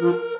Mm-hmm.